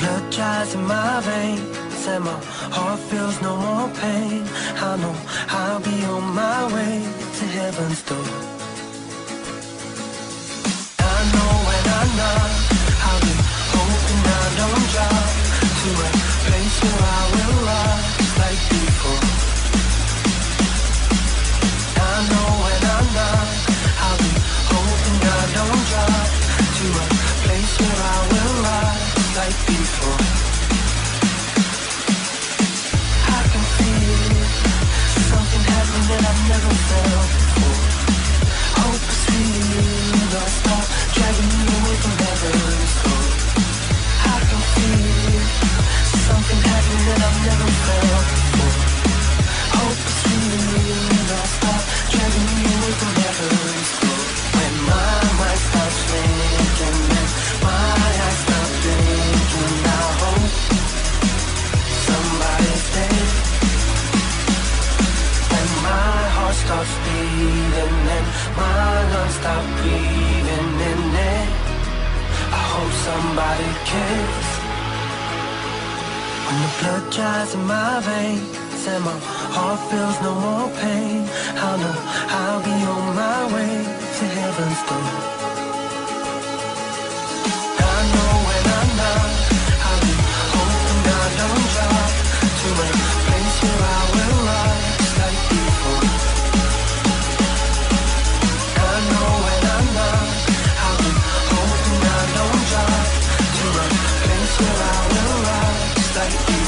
Blood dries in my veins. And my heart feels no more pain. I know I'll be on my way to heaven's door. Breathing, and my lungs stop breathing in it. I hope somebody cares. When the blood dries in my veins and my heart feels no more pain I know I'll be on my way to heaven's door. Bye.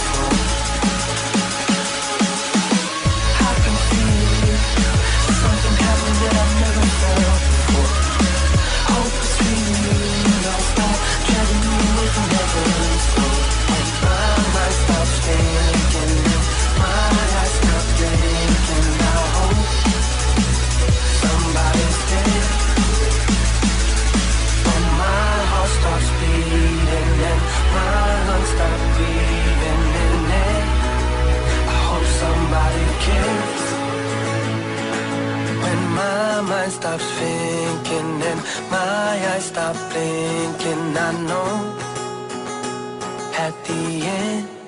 mind stops thinking and my eyes stop blinking. I know at the end